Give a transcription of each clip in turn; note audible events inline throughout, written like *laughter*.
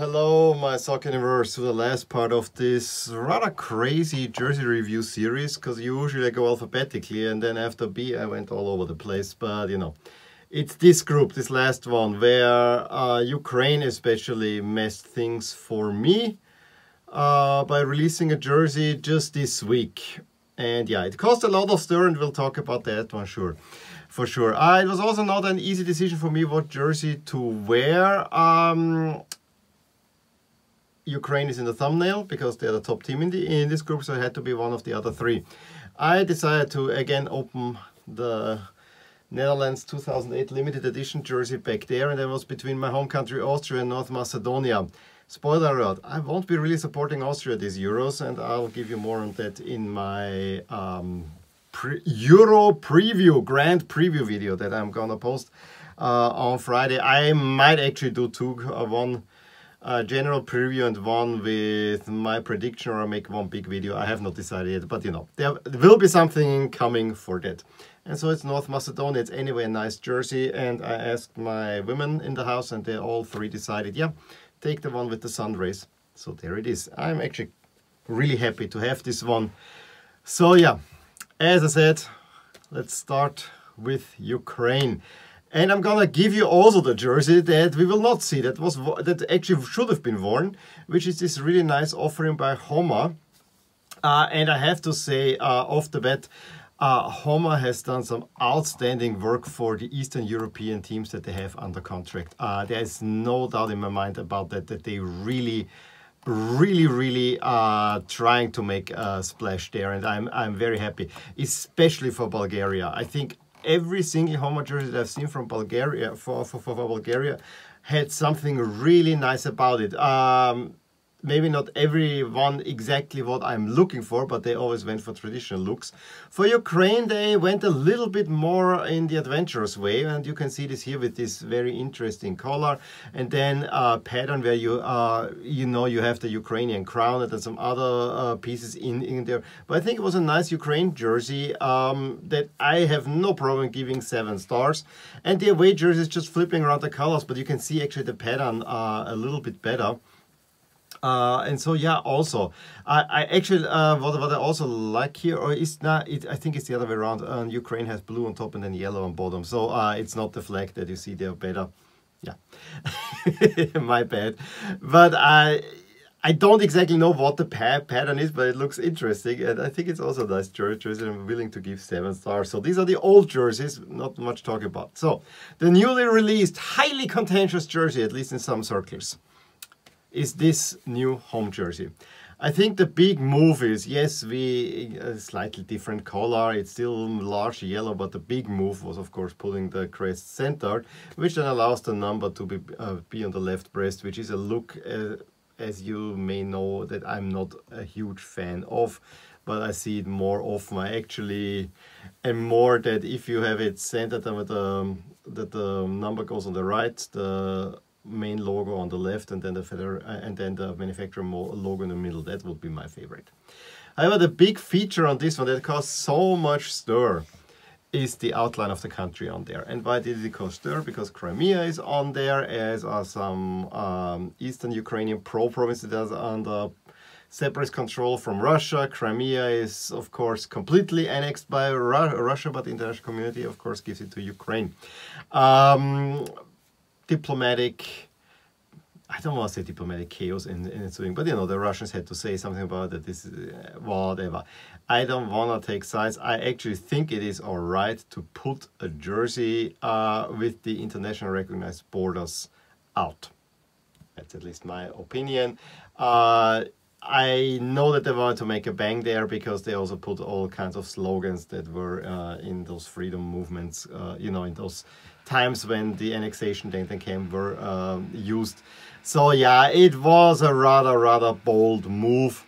Hello, my soccer universe, to the last part of this rather crazy jersey review series, because usually I go alphabetically, and then after B I went all over the place, but you know, it's this group, this last one, where uh, Ukraine especially messed things for me uh, by releasing a jersey just this week. And yeah, it caused a lot of stir, and we'll talk about that one, sure for sure. Uh, it was also not an easy decision for me what jersey to wear. Um, Ukraine is in the thumbnail because they're the top team in, the, in this group, so it had to be one of the other three. I decided to again open the Netherlands 2008 limited edition jersey back there, and that was between my home country Austria and North Macedonia. Spoiler alert, I won't be really supporting Austria these Euros, and I'll give you more on that in my um, pre Euro preview, grand preview video that I'm gonna post uh, on Friday. I might actually do two, uh, one a general preview and one with my prediction or make one big video. I have not decided yet, but you know, there will be something coming for that. And so it's North Macedonia. It's anyway a nice jersey. And I asked my women in the house and they all three decided, yeah, take the one with the sun rays. So there it is. I'm actually really happy to have this one. So yeah, as I said, let's start with Ukraine. And I'm gonna give you also the jersey that we will not see, that was that actually should have been worn, which is this really nice offering by Joma. Uh, and I have to say, uh, off the bat, uh, Joma has done some outstanding work for the Eastern European teams that they have under contract. Uh, there is no doubt in my mind about that, that they really, really, really are trying to make a splash there. And I'm, I'm very happy, especially for Bulgaria. I think every single home jersey that I've seen from Bulgaria for, for, for Bulgaria had something really nice about it. Um, maybe not everyone exactly what I'm looking for, but they always went for traditional looks. For Ukraine, they went a little bit more in the adventurous way, and you can see this here with this very interesting collar, and then a pattern where you uh, you know you have the Ukrainian crown and then some other uh, pieces in in there. But I think it was a nice Ukraine jersey um, that I have no problem giving seven stars. And the away jersey is just flipping around the colors, but you can see actually the pattern uh, a little bit better. Uh, and so yeah, also I, I actually uh, what what I also like here, or is not it, I think it's the other way around. Uh, Ukraine has blue on top and then yellow on bottom, so uh, it's not the flag that you see there better. Yeah, *laughs* my bad. But I I don't exactly know what the pa pattern is, but it looks interesting, and I think it's also a nice jersey. I'm willing to give seven stars. So these are the old jerseys, not much talk about. So the newly released, highly contentious jersey, at least in some circles is this new home jersey. I think the big move is, yes, we a slightly different color, it's still large yellow, but the big move was of course pulling the crest center, which then allows the number to be, uh, be on the left breast, which is a look, uh, as you may know, that I'm not a huge fan of, but I see it more often. I actually am more that if you have it centered with the, that the number goes on the right, the main logo on the left and then the feder uh, and then the manufacturer logo in the middle. That would be my favorite. However, the big feature on this one that caused so much stir is the outline of the country on there. And why did it cause stir? Because Crimea is on there, as are some um, eastern Ukrainian pro-provinces that are under separate control from Russia. Crimea is, of course, completely annexed by Ru Russia, but the international community, of course, gives it to Ukraine. Um, diplomatic I don't want to say diplomatic chaos in, in its doing, but you know, the Russians had to say something about that. This is uh, whatever. I don't want to take sides. I actually think it is all right to put a jersey uh, with the international recognized borders out. That's at least my opinion. Uh, I know that they wanted to make a bang there because they also put all kinds of slogans that were uh, in those freedom movements, uh, you know, in those times when the annexation then came were um, used. So yeah, it was a rather, rather bold move.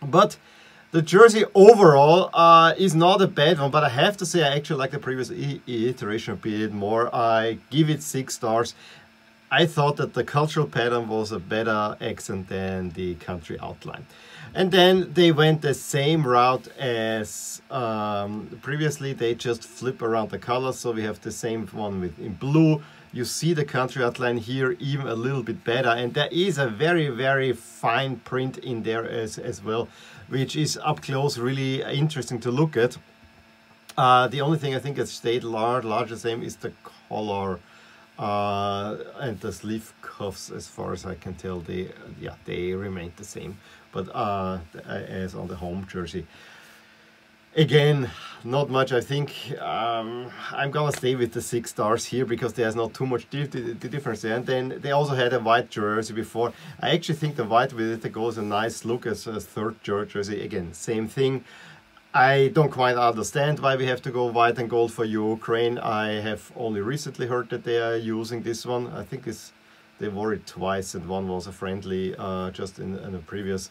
But the jersey overall uh, is not a bad one, but I have to say I actually like the previous iteration a bit more. I give it six stars. I thought that the cultural pattern was a better accent than the country outline. And then they went the same route as um, previously. They just flip around the colors. So we have the same one with in blue. You see the country outline here even a little bit better. And there is a very, very fine print in there as, as well, which is up close really interesting to look at. Uh, the only thing I think that stayed large, large the same is the color uh, and the sleeve cuffs as far as I can tell they yeah they remained the same. But uh, as on the home jersey. Again not much I think um, I'm gonna stay with the six stars here because there's not too much di di difference there. And then they also had a white jersey before. I actually think the white with it goes a nice look as a third jersey. Again same thing I don't quite understand why we have to go white and gold for Ukraine. I have only recently heard that they are using this one. I think it's, they wore it twice and one was a friendly uh, just in, in a previous.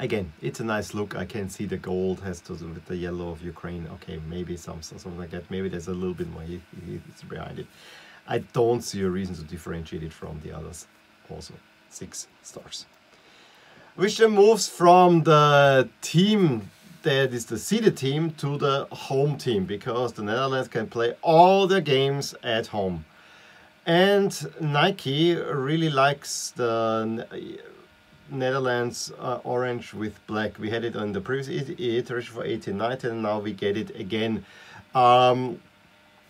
Again, it's a nice look. I can see the gold has to do with the yellow of Ukraine. Okay, maybe some, something like that. Maybe there's a little bit more behind it. I don't see a reason to differentiate it from the others. Also, six stars which then moves from the team that is the seeded team to the home team because the Netherlands can play all their games at home. And Nike really likes the Netherlands uh, orange with black. We had it on the previous iteration for 18, 19 and now we get it again. Um,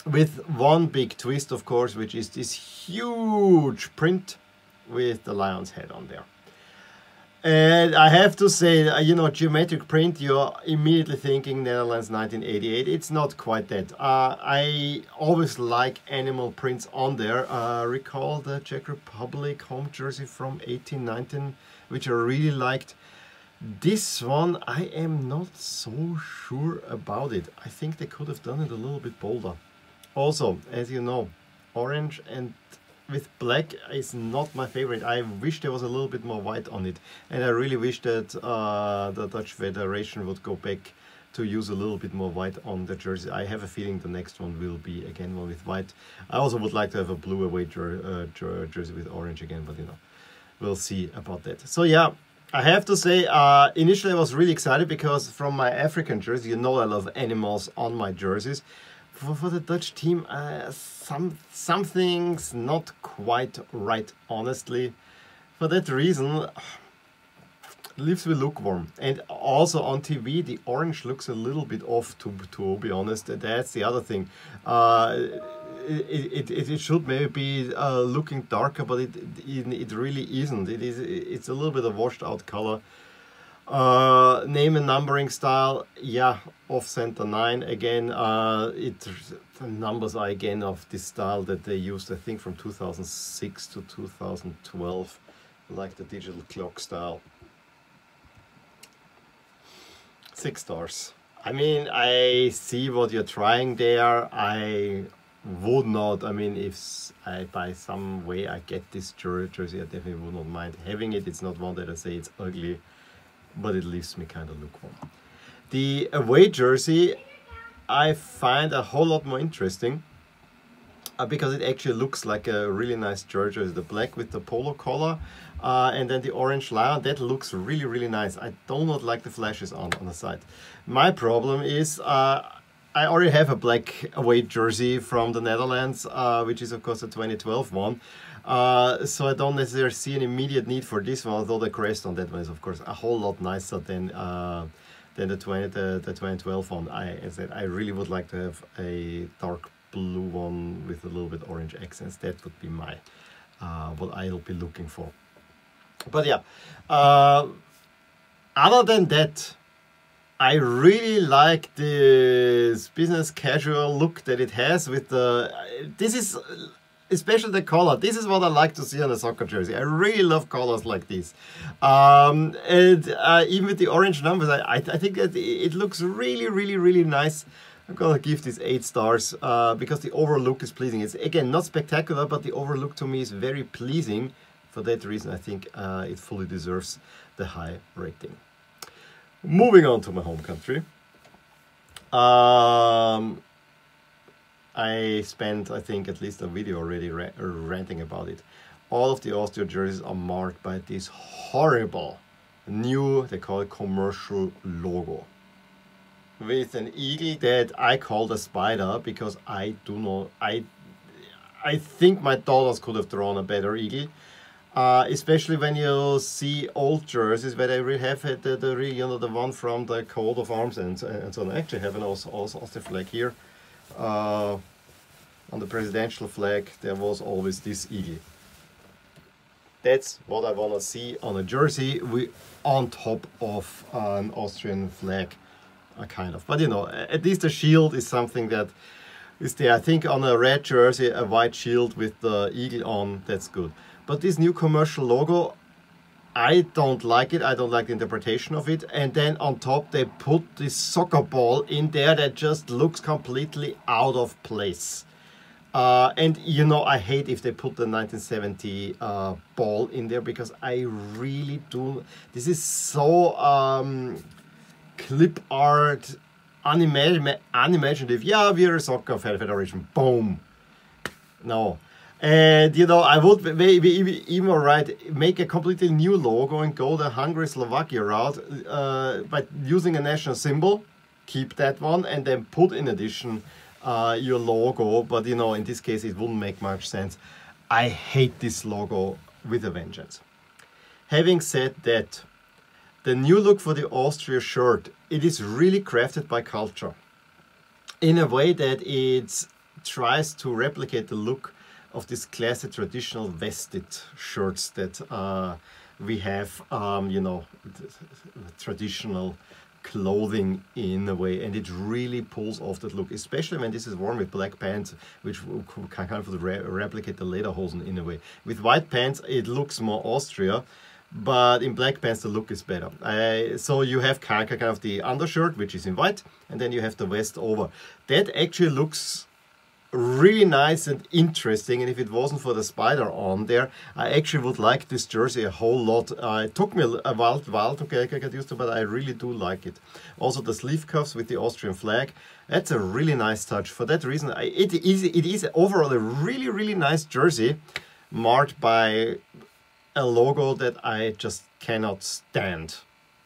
with one big twist of course which is this huge print with the lion's head on there. And I have to say, uh, you know, geometric print, you're immediately thinking Netherlands 1988. It's not quite that. Uh, I always like animal prints on there. Uh, recall the Czech Republic home jersey from 1819, which I really liked. This one, I am not so sure about it. I think they could have done it a little bit bolder. Also, as you know, orange and with black is not my favorite. I wish there was a little bit more white on it. And I really wish that uh, the Dutch Federation would go back to use a little bit more white on the jersey. I have a feeling the next one will be again one with white. I also would like to have a blue away jer uh, jer jersey with orange again, but you know, we'll see about that. So yeah, I have to say, uh, initially I was really excited because from my African jersey, you know I love animals on my jerseys for, for the Dutch team, uh, some something's not quite right, honestly. For that reason, *sighs* leaves me lukewarm. And also on TV, the orange looks a little bit off, to, to be honest. That's the other thing. Uh, it, it, it should maybe be uh, looking darker, but it, it, it really isn't. It is, it's a little bit of washed out color. Uh, name and numbering style, yeah, off center 9 again. Uh, it the numbers are again of this style that they used, I think, from 2006 to 2012, like the digital clock style. Six stars. I mean, I see what you're trying there. I would not, I mean, if I by some way I get this jersey, I definitely would not mind having it. It's not one that I say it's ugly but it leaves me kind of lukewarm. The away jersey I find a whole lot more interesting uh, because it actually looks like a really nice jersey. The black with the polo collar uh, and then the orange lion, that looks really, really nice. I do not like the flashes on, on the side. My problem is uh, I already have a black away jersey from the Netherlands, uh, which is of course a 2012 one. Uh, so I don't necessarily see an immediate need for this one, although the crest on that one is of course a whole lot nicer than uh, than the 20 the, the 2012 one. I as said I really would like to have a dark blue one with a little bit orange accents. That would be my uh, what I'll be looking for. But yeah, uh, other than that, I really like this business casual look that it has with the. This is especially the color. This is what I like to see on a soccer jersey. I really love colors like this. Um, and uh, even with the orange numbers, I, I, I, think that it looks really, really, really nice. I'm gonna give this eight stars uh, because the overall look is pleasing. It's again not spectacular, but the overall look to me is very pleasing. For that reason, I think uh, it fully deserves the high rating. Moving on to my home country. Um, I spent, I think, at least a video already ranting about it. All of the Austria jerseys are marked by this horrible, new, they call it commercial logo with an eagle that I call the spider because I do not, I, I think my daughters could have drawn a better eagle. Uh, especially when you see old jerseys where they really have had the, the you know the one from the coat of arms and, and so on. I actually have an also, also Austrian flag here. Uh, on the presidential flag there was always this eagle. That's what I want to see on a jersey we, on top of an Austrian flag, uh, kind of. But you know, at least the shield is something that is there. I think on a red jersey, a white shield with the eagle on, that's good. But this new commercial logo, I don't like it. I don't like the interpretation of it. And then on top, they put this soccer ball in there that just looks completely out of place. Uh, and you know, I hate if they put the 1970 uh, ball in there because I really do. This is so um, clip art, unimaginative, unimaginative. Yeah, we're a soccer federation. Boom. No. And you know, I would maybe even right make a completely new logo and go the Hungary Slovakia route uh, by using a national symbol. Keep that one and then put in addition uh, your logo. But you know, in this case, it wouldn't make much sense. I hate this logo with a vengeance. Having said that, the new look for the Austria shirt, it is really crafted by culture in a way that it tries to replicate the look of these classic traditional vested shirts that uh, we have, um, you know, traditional clothing in a way. And it really pulls off that look especially when this is worn with black pants which can kind of re replicate the lederhosen in a way. With white pants it looks more austria but in black pants the look is better. So you have kind of the undershirt which is in white and then you have the vest over. That actually looks really nice and interesting and if it wasn't for the spider on there I actually would like this jersey a whole lot. Uh, it took me a while, while to get, get used to but I really do like it. Also the sleeve cuffs with the Austrian flag that's a really nice touch. For that reason I, it is it is overall a really really nice jersey marked by a logo that I just cannot stand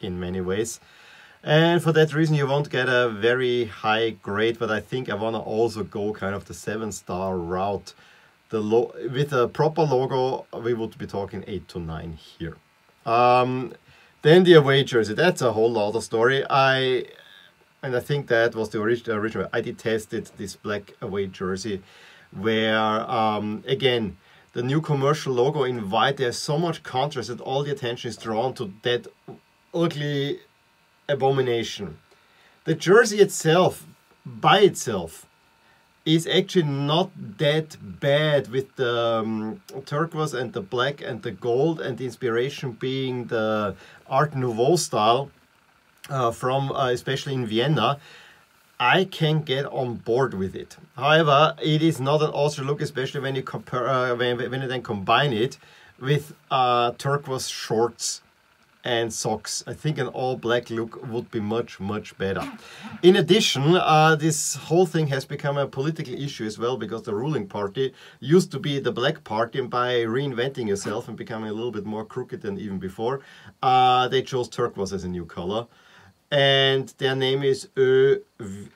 in many ways and for that reason, you won't get a very high grade, but I think I want to also go kind of the seven star route. The lo with a proper logo, we would be talking eight to nine here. Um, then the away jersey, that's a whole other story. I and I think that was the original. original. I detested this black away jersey, where um, again the new commercial logo in white. There's so much contrast that all the attention is drawn to that ugly abomination. The jersey itself, by itself, is actually not that bad with the um, turquoise and the black and the gold and the inspiration being the Art Nouveau style uh, from uh, especially in Vienna. I can get on board with it. However, it is not an Austrian look, especially when you compare uh, when, when you then combine it with uh, turquoise shorts and socks. I think an all black look would be much, much better. In addition, uh, this whole thing has become a political issue as well because the ruling party used to be the black party and by reinventing yourself and becoming a little bit more crooked than even before, uh, they chose turquoise as a new color. And their name is Ö,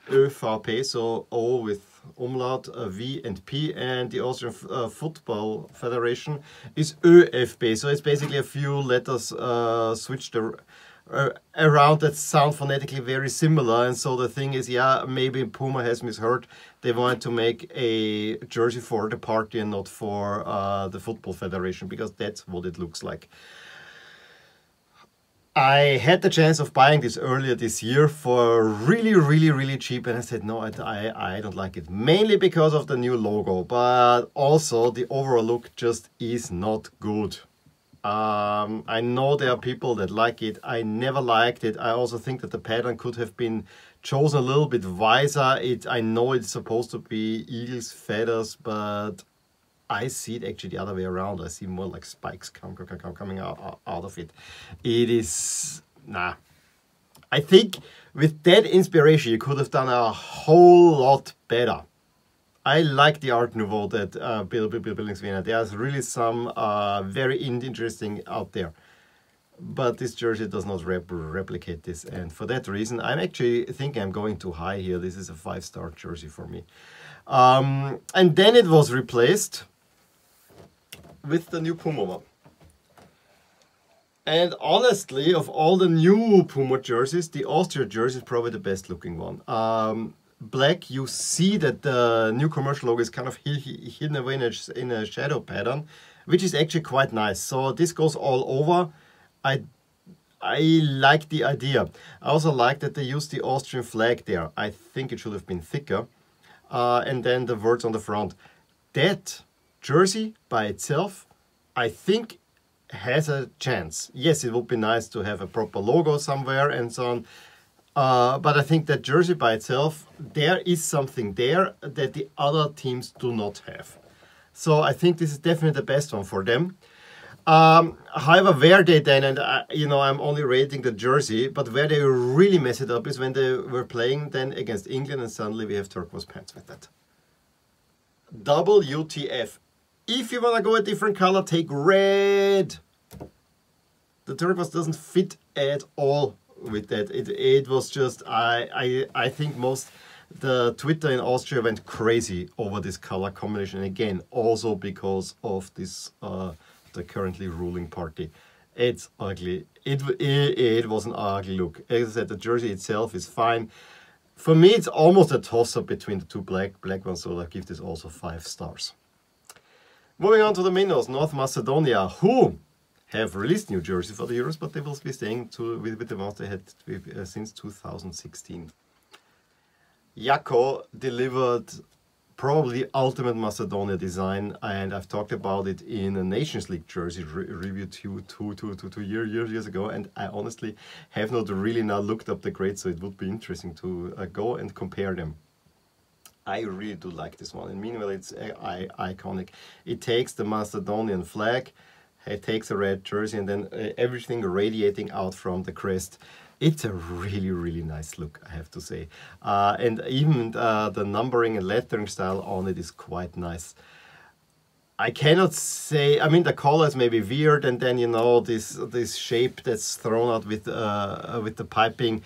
ÖVP, so O with umlaut V and P, and the Austrian uh, Football Federation is ÖFB. So it's basically a few letters uh, switched uh, around that sound phonetically very similar. And so the thing is, yeah, maybe Puma has misheard. They wanted to make a jersey for the party and not for uh, the Football Federation because that's what it looks like. I had the chance of buying this earlier this year for really, really, really cheap, and I said no, I, I, I don't like it. Mainly because of the new logo, but also the overall look just is not good. Um, I know there are people that like it. I never liked it. I also think that the pattern could have been chosen a little bit wiser. It I know it's supposed to be eagle's feathers, but I see it actually the other way around. I see more like spikes come, come, come, coming out, out of it. It is, nah. I think with that inspiration, you could have done a whole lot better. I like the Art Nouveau that uh, Bill, Bill, Bill Billings Vienna. There's really some uh, very interesting out there. but this jersey does not rep replicate this. And for that reason, I'm actually thinking I'm going too high here. This is a five-star jersey for me. Um, and then it was replaced with the new Puma one. And honestly, of all the new Puma jerseys, the Austria jersey is probably the best looking one. Um, black, you see that the new commercial logo is kind of hidden away in a, in a shadow pattern, which is actually quite nice. So this goes all over. I I like the idea. I also like that they use the Austrian flag there. I think it should have been thicker. Uh, and then the words on the front. That jersey by itself, I think has a chance. Yes, it would be nice to have a proper logo somewhere and so on. Uh, but I think that jersey by itself, there is something there that the other teams do not have. So I think this is definitely the best one for them. Um, however, where they then, and I, you know, I'm only rating the jersey, but where they really mess it up is when they were playing then against England, and suddenly we have turquoise pants with that. WTF. If you want to go a different color, take red. The turquoise doesn't fit at all with that. It, it was just, I, I, I think most, the Twitter in Austria went crazy over this color combination. Again, also because of this, uh, the currently ruling party. It's ugly. It, it, it was an ugly look. As I said, the jersey itself is fine. For me, it's almost a toss-up between the two black black ones, so I give this also five stars. Moving on to the Minnows, North Macedonia, who have released new jersey for the Euros, but they will be staying to, with, with the ones they had uh, since 2016. Jako delivered probably ultimate Macedonia design, and I've talked about it in a Nations League jersey re review two, two, two, two, two year, years, years ago, and I honestly have not really now looked up the grades, so it would be interesting to uh, go and compare them. I really do like this one, and meanwhile it's uh, iconic. It takes the Macedonian flag, it takes a red jersey and then uh, everything radiating out from the crest. It's a really, really nice look, I have to say. Uh, and even uh, the numbering and lettering style on it is quite nice. I cannot say, I mean, the color is maybe weird and then, you know, this this shape that's thrown out with, uh, with the piping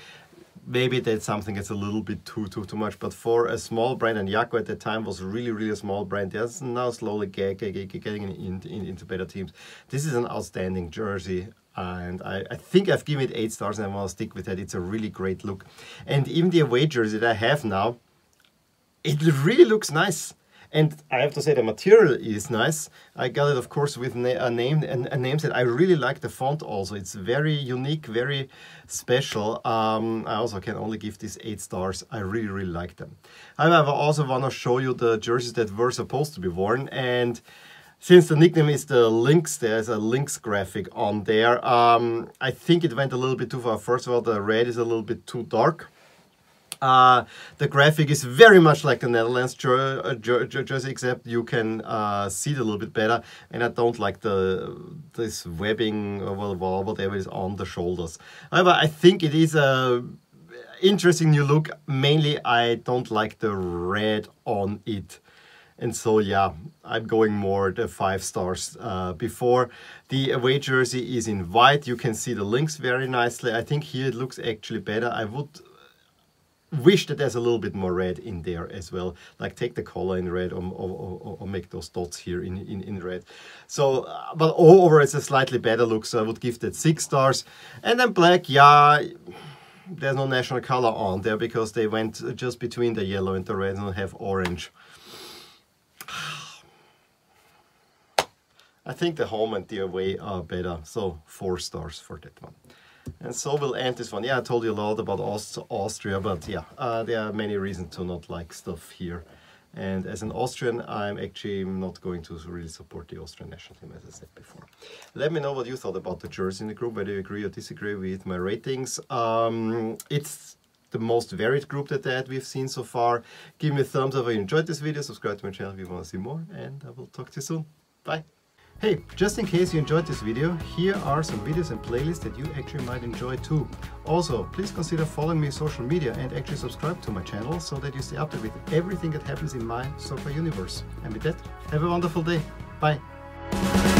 maybe that's something that's a little bit too too too much. But for a small brand, and Jako at the time was really really a small brand, they're now slowly getting in, in, into better teams. This is an outstanding jersey. And I, I think I've given it 8 stars and I want to stick with that. It's a really great look. And even the away jersey that I have now, it really looks nice. And I have to say the material is nice. I got it, of course, with a name and a name that I really like the font also. It's very unique, very special. Um, I also can only give these eight stars. I really, really like them. However, I also want to show you the jerseys that were supposed to be worn. And since the nickname is the Lynx, there's a Lynx graphic on there. Um, I think it went a little bit too far. First of all, the red is a little bit too dark. Uh, the graphic is very much like the Netherlands uh, jersey, except you can uh, see it a little bit better. And I don't like the this webbing or whatever is on the shoulders. However, I think it is a interesting new look. Mainly, I don't like the red on it. And so, yeah, I'm going more the five stars uh, before. The away jersey is in white. You can see the lynx very nicely. I think here it looks actually better. I would wish that there's a little bit more red in there as well. Like take the color in red or, or, or make those dots here in, in, in red. So uh, but over it's a slightly better look so I would give that six stars. And then black yeah there's no national color on there because they went just between the yellow and the red and have orange. *sighs* I think the home and the away are better so four stars for that one and so we'll end this one. Yeah, I told you a lot about Aust Austria, but yeah, uh, there are many reasons to not like stuff here. And as an Austrian, I'm actually not going to really support the Austrian national team, as I said before. Let me know what you thought about the jersey in the group, whether you agree or disagree with my ratings. Um, it's the most varied group that, that we've seen so far. Give me a thumbs up if you enjoyed this video, subscribe to my channel if you want to see more, and I will talk to you soon. Bye! Hey, just in case you enjoyed this video, here are some videos and playlists that you actually might enjoy too. Also, please consider following me on social media and actually subscribe to my channel so that you stay up updated with everything that happens in my soccer universe. And with that, have a wonderful day. Bye.